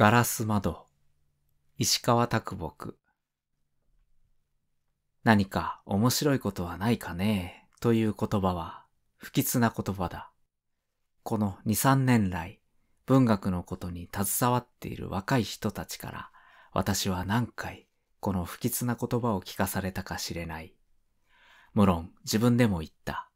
ガラス窓、石川拓木。何か面白いことはないかね？という言葉は不吉な言葉だ。この2、3年来、文学のことに携わっている若い人たちから私は何回この不吉な言葉を聞かされたか知れない。無論自分でも言った。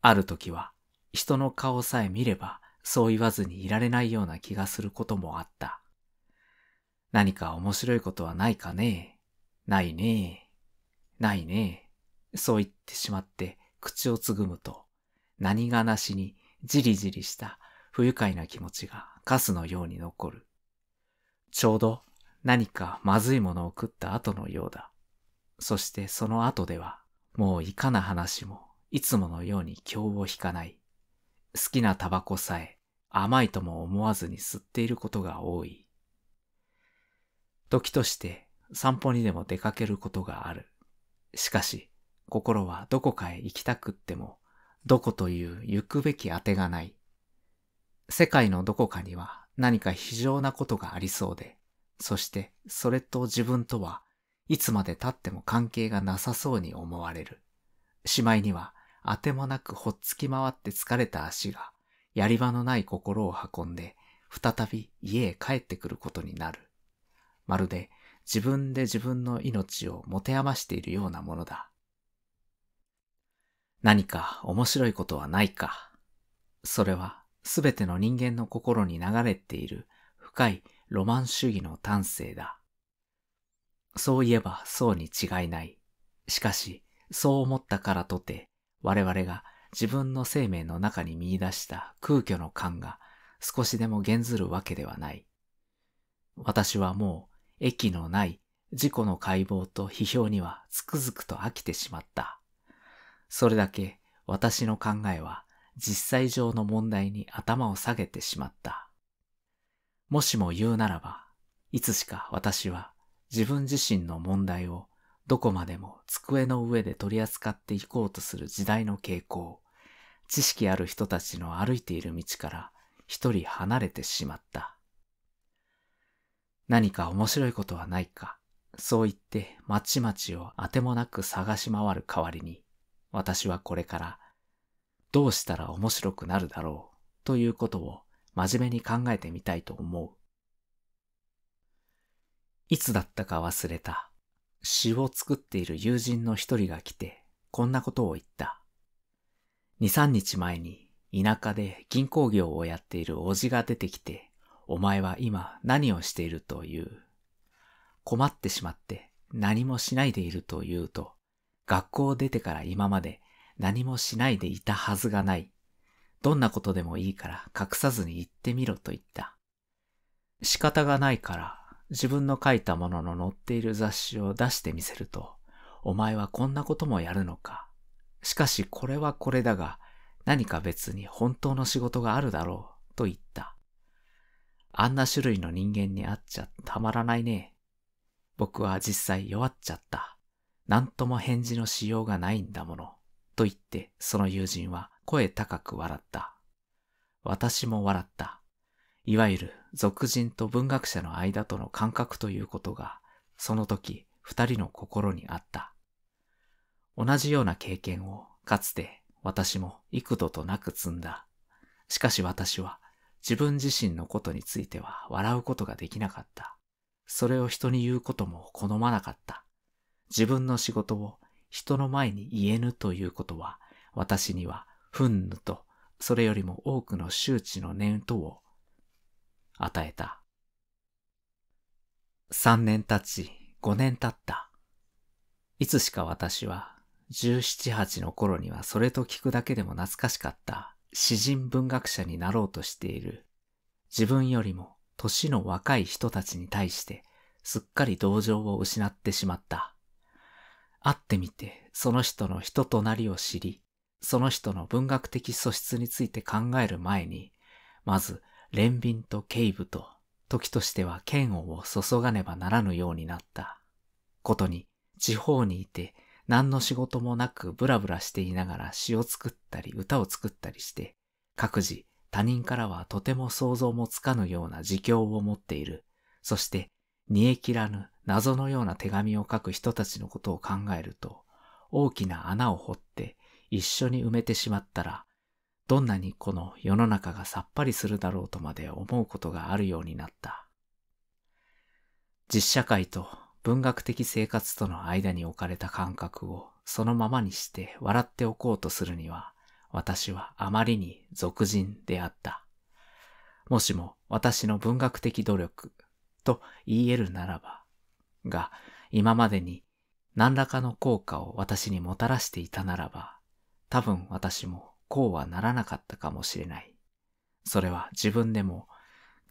ある時は人の顔さえ見ればそう言わずにいられないような気がすることもあった。何か面白いことはないかね？ないね？ないね？そう言ってしまって口をつぐむと、何がなしにじりじりした不愉快な気持ちがカスのように残る。ちょうど何かまずいものを食った後のようだ。そしてその後では、もういかな話もいつものように今日を引かない。好きなタバコさえ甘いとも思わずに吸っていることが多い。時として散歩にでも出かけることがある。しかし、心はどこかへ行きたくっても、どこという行くべきあてがない。世界のどこかには何か非常なことがありそうで、そしてそれと自分とはいつまで経っても関係がなさそうに思われる。しまいにはあてもなくほっつき回って疲れた足がやり場のない心を運んで、再び家へ帰ってくることになる。まるで自分で自分の命を持て余しているようなものだ。何か面白いことはないか。それはすべての人間の心に流れている深いロマン主義の端正だ。そういえばそうに違いない。しかし、そう思ったからとて、我々が自分の生命の中に見出した空虚の感が少しでも減ずるわけではない。私はもう益のない自己の解剖と批評にはつくづくと飽きてしまった。それだけ私の考えは実際上の問題に頭を下げてしまった。もしも言うならば、いつしか私は自分自身の問題をどこまでも机の上で取り扱っていこうとする時代の傾向、知識ある人たちの歩いている道から一人離れてしまった。何か面白いことはないか、そう言って町々をあてもなく探し回る代わりに、私はこれからどうしたら面白くなるだろうということを真面目に考えてみたいと思う。いつだったか忘れた。詩を作っている友人の一人が来て、こんなことを言った。二三日前に田舎で銀行業をやっているおじが出てきて、お前は今何をしているという？困ってしまって何もしないでいるという？と、学校を出てから今まで何もしないでいたはずがない。どんなことでもいいから隠さずに言ってみろと言った。仕方がないから自分の書いたものの載っている雑誌を出してみせると、お前はこんなこともやるのか？しかしこれはこれだが、何か別に本当の仕事があるだろう、と言った。あんな種類の人間に会っちゃたまらないね。僕は実際弱っちゃった。何とも返事のしようがないんだもの。と言って、その友人は声高く笑った。私も笑った。いわゆる俗人と文学者の間との感覚ということが、その時二人の心にあった。同じような経験をかつて私も幾度となく積んだ。しかし私は自分自身のことについては笑うことができなかった。それを人に言うことも好まなかった。自分の仕事を人の前に言えぬということは私には憤怒とそれよりも多くの周知の念とを与えた。三年経ち、五年経った。いつしか私は十七八の頃にはそれと聞くだけでも懐かしかった詩人文学者になろうとしている自分よりも年の若い人たちに対してすっかり同情を失ってしまった。会ってみてその人の人となりを知り、その人の文学的素質について考える前に、まず憐憫と警部と時としては嫌悪を注がねばならぬようになった。ことに地方にいて何の仕事もなくブラブラしていながら詩を作ったり歌を作ったりして、各自他人からはとても想像もつかぬような自供を持っている。そして煮え切らぬ謎のような手紙を書く人たちのことを考えると、大きな穴を掘って一緒に埋めてしまったら、どんなにこの世の中がさっぱりするだろうとまで思うことがあるようになった。実社会と文学的生活との間に置かれた感覚をそのままにして笑っておこうとするには、私はあまりに俗人であった。もしも私の文学的努力と言えるならば、が今までに何らかの効果を私にもたらしていたならば、多分私もこうはならなかったかもしれない。それは自分でも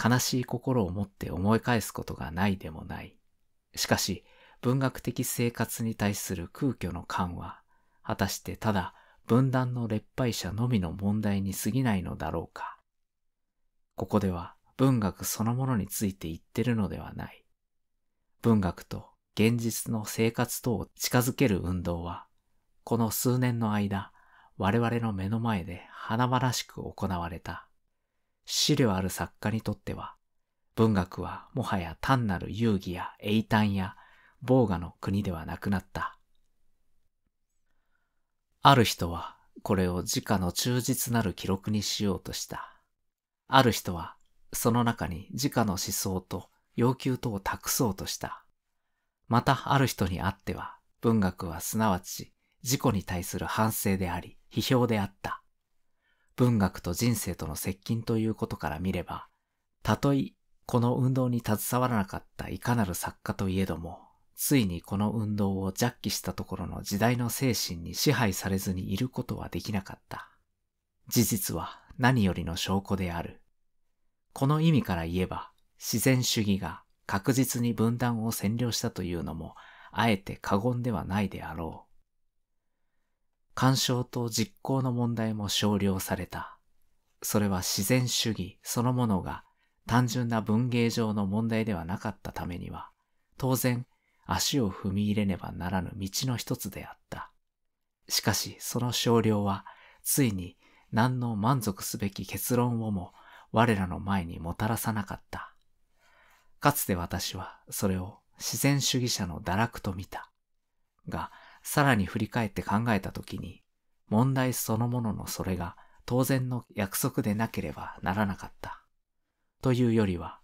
悲しい心を持って思い返すことがないでもない。しかし、文学的生活に対する空虚の感は、果たしてただ分断の劣敗者のみの問題に過ぎないのだろうか。ここでは文学そのものについて言ってるのではない。文学と現実の生活とを近づける運動は、この数年の間、我々の目の前で華々しく行われた。資料ある作家にとっては、文学はもはや単なる遊戯や英単や防我の国ではなくなった。ある人はこれを自家の忠実なる記録にしようとした。ある人はその中に自家の思想と要求とを託そうとした。またある人にあっては文学はすなわち自己に対する反省であり批評であった。文学と人生との接近ということから見れば、たとえこの運動に携わらなかったいかなる作家といえども、ついにこの運動を弱気したところの時代の精神に支配されずにいることはできなかった。事実は何よりの証拠である。この意味から言えば、自然主義が確実に分断を占領したというのも、あえて過言ではないであろう。干渉と実行の問題も少量された。それは自然主義そのものが単純な文芸上の問題ではなかったためには、当然足を踏み入れねばならぬ道の一つであった。しかしその少量は、ついに何の満足すべき結論をも我らの前にもたらさなかった。かつて私はそれを自然主義者の堕落と見た。が、さらに振り返って考えたときに、問題そのもののそれが当然の約束でなければならなかった。というよりは、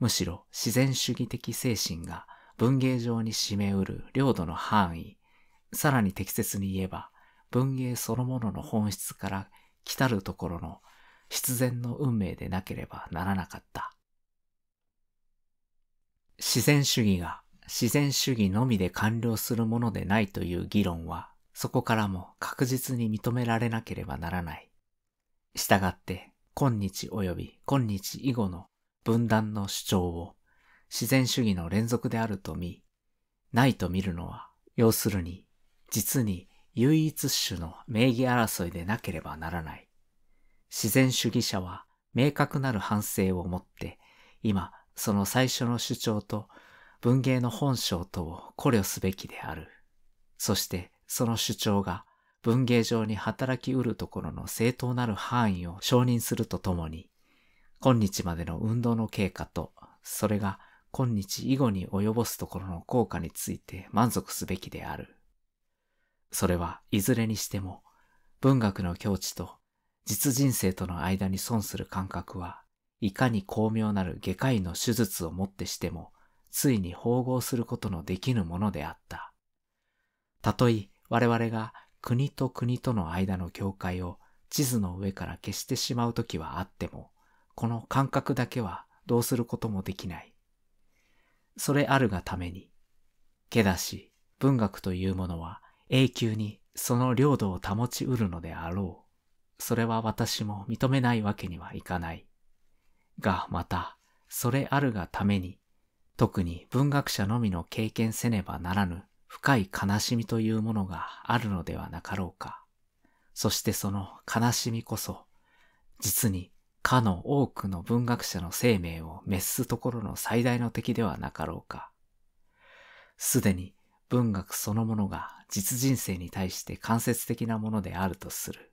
むしろ自然主義的精神が文芸上に占めうる領土の範囲、さらに適切に言えば、文芸そのものの本質から来たるところの必然の運命でなければならなかった。自然主義が自然主義のみで完了するものでないという議論は、そこからも確実に認められなければならない。したがって、今日及び今日以後の分断の主張を自然主義の連続であると見、ないと見るのは、要するに、実に唯一種の名義争いでなければならない。自然主義者は明確なる反省を持って、今、その最初の主張と文芸の本性とを考慮すべきである。そしてその主張が文芸上に働きうるところの正当なる範囲を承認するとともに、今日までの運動の経過と、それが今日以後に及ぼすところの効果について満足すべきである。それはいずれにしても、文学の境地と実人生との間に損する感覚は、いかに巧妙なる外科医の手術をもってしても、ついに縫合することのできぬものであった。たとえ我々が国と国との間の境界を地図の上から消してしまう時はあっても、この感覚だけはどうすることもできない。それあるがために、けだし文学というものは永久にその領土を保ちうるのであろう。それは私も認めないわけにはいかない。がまた、それあるがために、特に文学者のみの経験せねばならぬ深い悲しみというものがあるのではなかろうか。そしてその悲しみこそ、実にかの多くの文学者の生命を滅すところの最大の敵ではなかろうか。すでに文学そのものが実人生に対して間接的なものであるとする。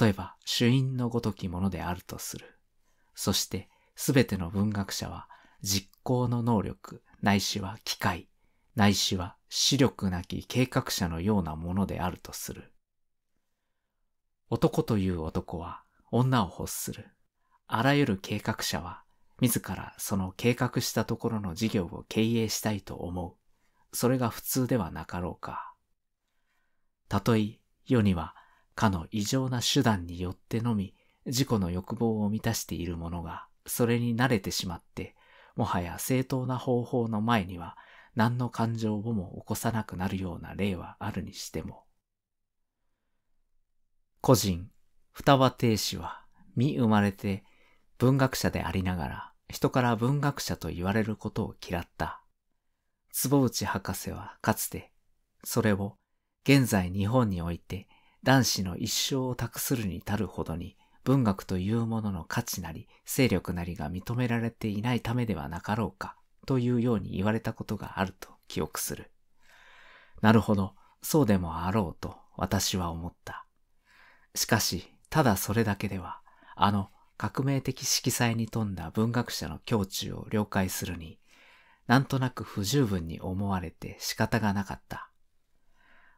例えば、主因のごときものであるとする。そして、すべての文学者は、実行の能力、ないしは機械、ないしは視力なき計画者のようなものであるとする。男という男は女を欲する。あらゆる計画者は自らその計画したところの事業を経営したいと思う。それが普通ではなかろうか。たとえ世にはかの異常な手段によってのみ自己の欲望を満たしている者がそれに慣れてしまってもはや正当な方法の前には何の感情をも起こさなくなるような例はあるにしても。個人、双葉亭主は、身生まれて文学者でありながら、人から文学者と言われることを嫌った。坪内博士はかつて、それを現在日本において男子の一生を託するに足るほどに文学というものの価値なり勢力なりが認められていないためではなかろうかというように言われたことがあると記憶する。なるほど、そうでもあろうと私は思った。しかし、ただそれだけでは、あの革命的色彩に富んだ文学者の境地を了解するに、なんとなく不十分に思われて仕方がなかった。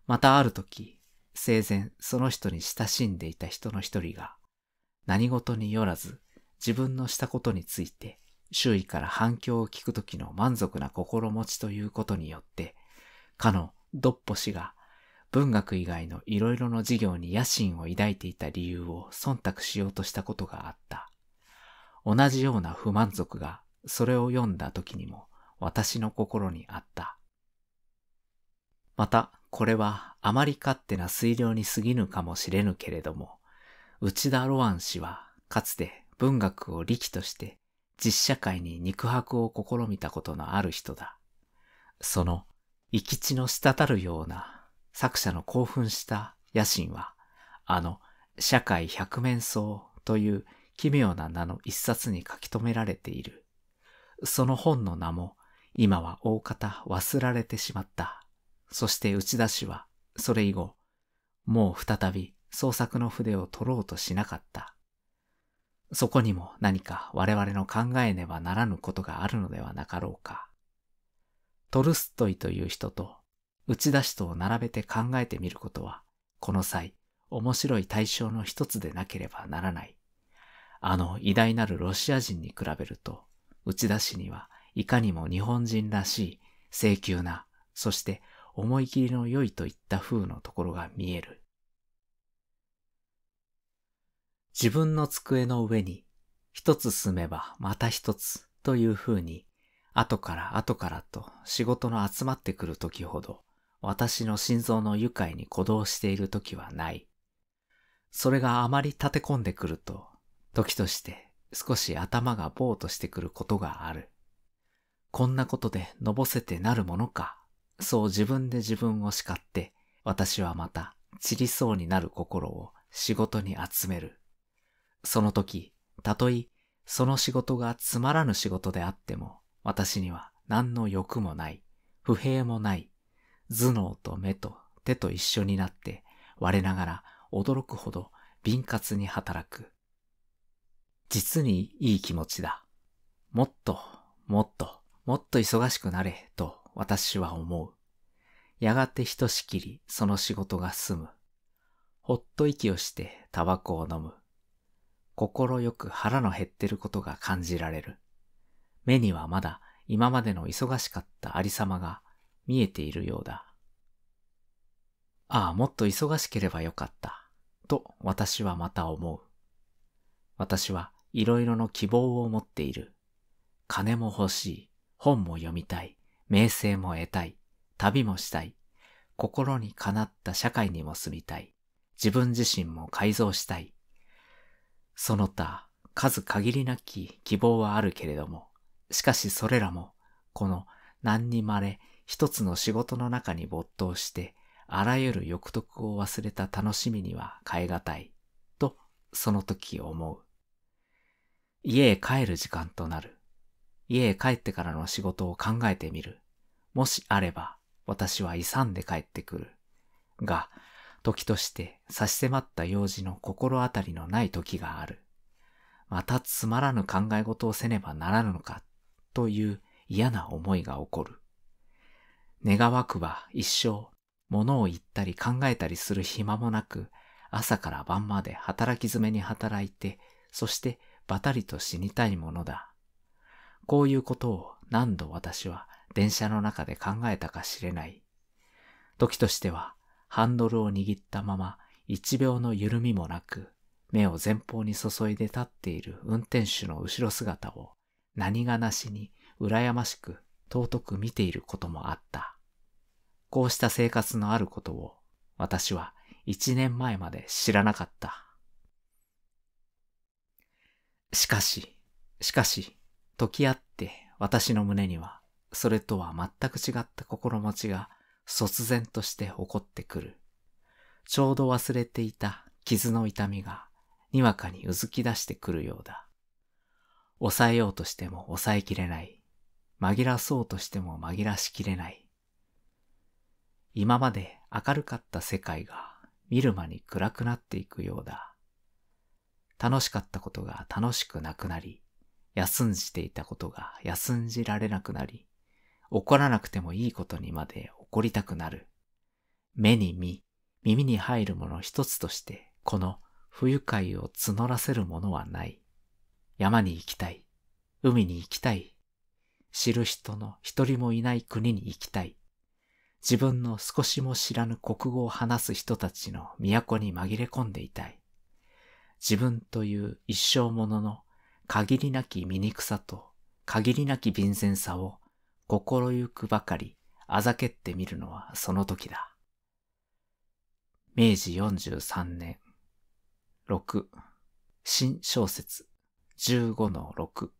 またある時、生前その人に親しんでいた人の一人が、何事によらず自分のしたことについて周囲から反響を聞く時の満足な心持ちということによって、かのドッポ氏が文学以外のいろいろの事業に野心を抱いていた理由を忖度しようとしたことがあった。同じような不満足がそれを読んだ時にも私の心にあった。また、これはあまり勝手な推量に過ぎぬかもしれぬけれども、内田ロアン氏はかつて文学を力として実社会に肉薄を試みたことのある人だ。その、生き地の滴るような作者の興奮した野心は、あの、社会百面相という奇妙な名の一冊に書き留められている。その本の名も、今は大方忘られてしまった。そして内田氏は、それ以後、もう再び創作の筆を取ろうとしなかった。そこにも何か我々の考えねばならぬことがあるのではなかろうか。トルストイという人と内田氏とを並べて考えてみることは、この際、面白い対象の一つでなければならない。あの偉大なるロシア人に比べると、内田氏にはいかにも日本人らしい、請求な、そして思い切りの良いといった風のところが見える。自分の机の上に一つ進めばまた一つという風に後から後からと仕事の集まってくる時ほど私の心臓の愉快に鼓動している時はない。それがあまり立て込んでくると時として少し頭がぼーとしてくることがある。こんなことでのぼせてなるものか。そう自分で自分を叱って私はまた散りそうになる心を仕事に集める。その時、たとえその仕事がつまらぬ仕事であっても、私には何の欲もない、不平もない、頭脳と目と手と一緒になって我ながら驚くほど敏活に働く。実にいい気持ちだ。もっと、もっと、もっと忙しくなれ、と私は思う。やがてひとしきりその仕事が済む。ほっと息をしてタバコを飲む。心よく腹の減ってることが感じられる。目にはまだ今までの忙しかったありさまが見えているようだ。ああ、もっと忙しければよかった。と私はまた思う。私はいろいろの希望を持っている。金も欲しい。本も読みたい。名声も得たい。旅もしたい。心にかなった社会にも住みたい。自分自身も改造したい。その他、数限りなき希望はあるけれども、しかしそれらも、この何にまれ一つの仕事の中に没頭して、あらゆる欲得を忘れた楽しみには変え難い、とその時思う。家へ帰る時間となる。家へ帰ってからの仕事を考えてみる。もしあれば、私は勇んで帰ってくる。が、時として差し迫った用事の心当たりのない時がある。またつまらぬ考え事をせねばならぬのか、という嫌な思いが起こる。願わくば一生、物を言ったり考えたりする暇もなく、朝から晩まで働き詰めに働いて、そしてばたりと死にたいものだ。こういうことを何度私は電車の中で考えたか知れない。時としてはハンドルを握ったまま一秒の緩みもなく、目を前方に注いで立っている運転手の後ろ姿を何がなしに羨ましく尊く見ていることもあった。こうした生活のあることを私は一年前まで知らなかった。しかし、しかし、時あって私の胸にはそれとは全く違った心持ちが突然として起こってくる。ちょうど忘れていた傷の痛みがにわかにうずき出してくるようだ。抑えようとしても抑えきれない。紛らそうとしても紛らしきれない。今まで明るかった世界が見る間に暗くなっていくようだ。楽しかったことが楽しくなくなり、休んじていたことが休んじられなくなり、怒らなくてもいいことにまで怒りたくなる。目に見、耳に入るもの一つとして、この不愉快を募らせるものはない。山に行きたい。海に行きたい。知る人の一人もいない国に行きたい。自分の少しも知らぬ国語を話す人たちの都に紛れ込んでいたい。自分という一生ものの限りなき醜さと限りなき貧善さを心ゆくばかりあざけってみるのはその時だ。明治43年、6、新小説15の6